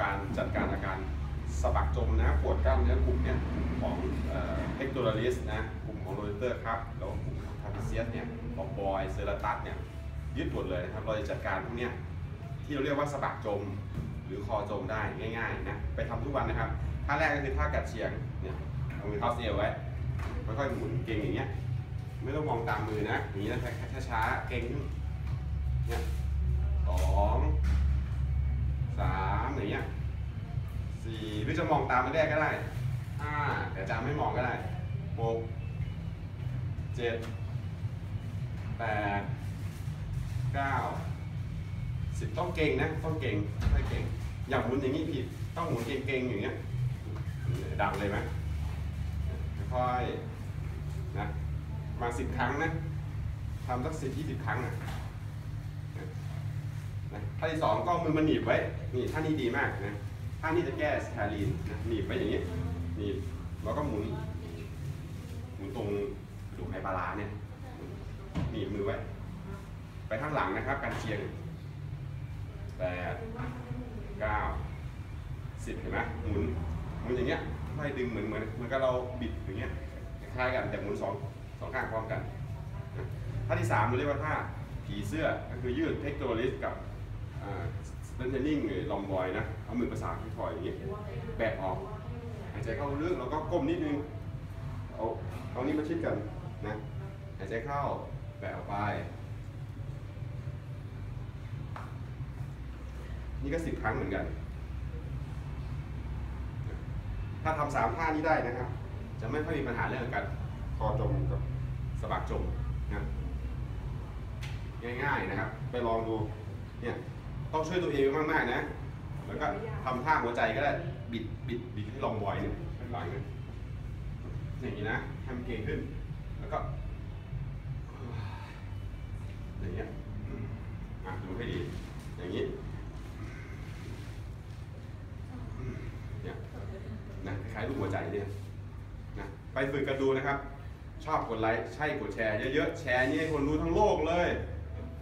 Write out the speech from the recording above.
การจัดการอาการสะบักจมนะปวดกล้ามเนื้อกลุ่มเนี่ยของเฮกโตรลิสนะกลุ่มของโรเตอร์ครับแล้วกลุ่มของทาพิเซียสเนี่ยของบอยเซอร์ตัสเนี่ยยึดหมดเลยนะครับเราจะจัดการพวกเนี้ยที่เราเรียกว่าสะบักจมหรือคอจมได้ง่ายๆนะไปทำทุกวันนะครับท่าแรกก็คือท่ากัดเชียงเนี่ยเอามือเข้าเอวไว้ค่อยๆหมุนเก่งอย่างเงี้ยไม่ต้องมองตามมือนะอย่างนี้นะช้าๆเก่งเนี่ย สี่หรือจะมองตามไม่ได้ก็ได้ห้าแต่จำไม่มองก็ได้หกเจ็ดแปดเก้าสิบต้องเก่งนะต้องเก่งไม่เก่ง อย่าหมุนอย่างนี้ผิดต้องหมุนเก่งๆอย่างเงี้ยดังเลยไหมค่อยนะมาสิบครั้งนะทำสักสิบยี่สิบครั้งนะนะท่าที่สองก็มือมันหนีบไว้ นี่ท่านี้ดีมากนะ ท่านี้จะแก้สแตลีนนะหนีบไว้อย่างนี้หนีบแล้วก็หมุนหมุนตรงกระดูกไฮปลาร้าเนี่ยหนีบมือไว้ ไปข้างหลังนะครับการเชียงแปดเก้าสิบเห็นไหมหมุนหมุนอย่างเงี้ยค่ดึงเหมือนเหมือนเหมือนกับเราบิดอย่างเงี้ยคล้ายกันแต่หมุนสองสองข้างพร้อมกันท่าที่สามเราเรียกว่าท่าผีเสื้อก็คือยืดเทคโตลิสกับ เปนเทนนิ่งหรือลอมบอยนะ เอามือประสานที่ถอยอย่างเงี้ยแบกออก หายใจเข้าลึกแล้วก็ก้มนิดนึง เอาเอานี้มาชิดกันนะ หายใจเข้าแบกออกไป นี่ก็สิบครั้งเหมือนกัน ถ้าทำสามท่านี้ได้นะครับ จะไม่ค่อยมีปัญหาเรื่องการคอจมกับสะบักจมนะง่ายๆนะครับ ไปลองดูเนี่ย ต้องช่วยตัวเองมากๆนะ แล้วก็ทำท่าหัวใจก็ได้ บิดบิดบิดให้ลองบอยเนี่ยข้างหลังเนี่ยอย่างนี้นะทำเก่งขึ้น แล้วก็อย่างเงี้ยอะดูให้ดี อย่างนี้เนี่ยนะคล้ายรูปหัวใจเนี่ยนะไปฝึกกันดูนะครับ ชอบกดไลค์ ใช่กดแชร์เยอะๆ แชร์นี่ให้คนรู้ทั้งโลกเลย